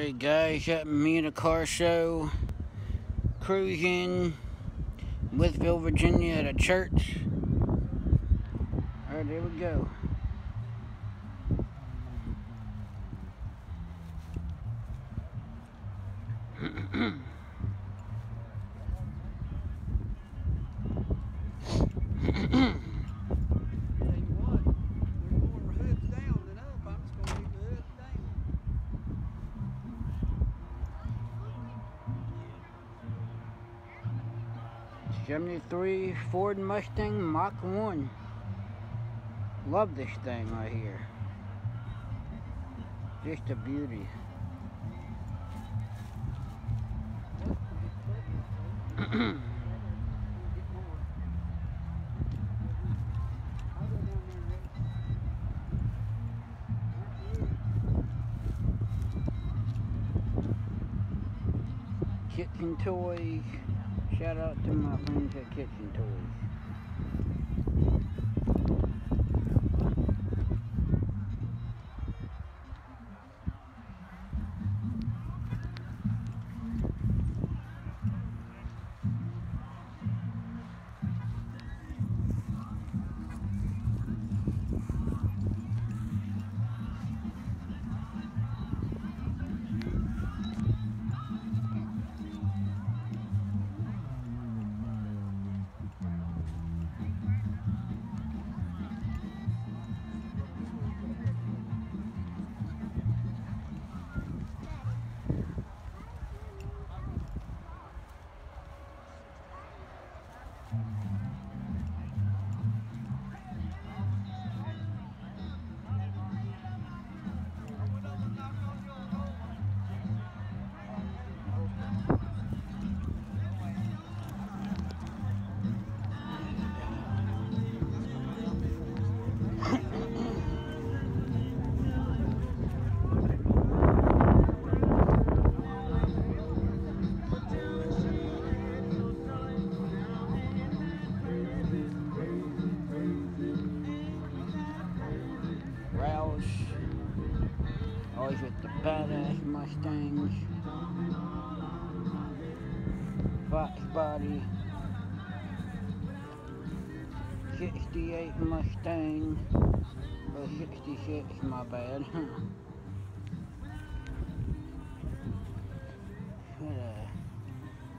Hey guys, at me in a car show, cruising Wytheville, Virginia at a church. Alright, there we go. Seventy-three Ford Mustang Mach 1. Love this thing right here. Just a beauty. Kitchen Toys. Shout out to my friends at Kitchen Toys. Always with the badass Mustangs. Fox body. 68 Mustang. Or 66, my bad. what,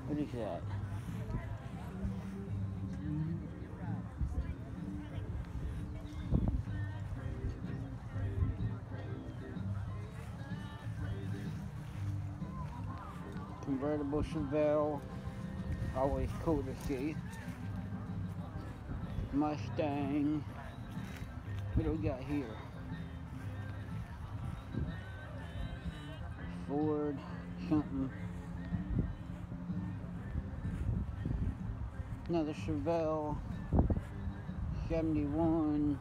what is that? convertible Chevelle. Always cool to see. Mustang. What do we got here? Ford something. Another Chevelle. 71.